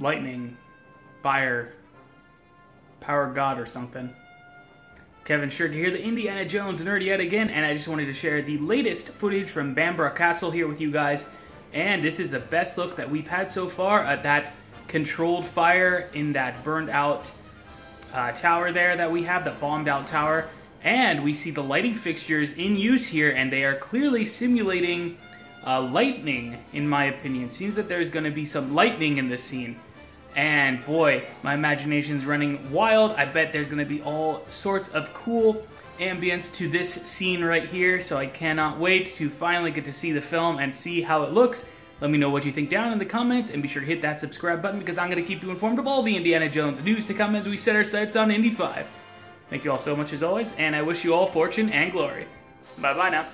lightning, fire, power god or something. Kevin Shirk here, the Indiana Jones nerd yet again, and I just wanted to share the latest footage from Bamburgh Castle here with you guys. And this is the best look that we've had so far at that controlled fire in that burned out uh, tower there that we have, the bombed out tower. And we see the lighting fixtures in use here, and they are clearly simulating uh, lightning, in my opinion. Seems that there's going to be some lightning in this scene. And boy, my imagination's running wild. I bet there's to be all sorts of cool ambience to this scene right here, so I cannot wait to finally get to see the film and see how it looks. Let me know what you think down in the comments, and be sure to hit that subscribe button because I'm to keep you informed of all the Indiana Jones news to come as we set our sights on Indy 5. Thank you all so much as always, and I wish you all fortune and glory. Bye-bye now.